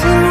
slow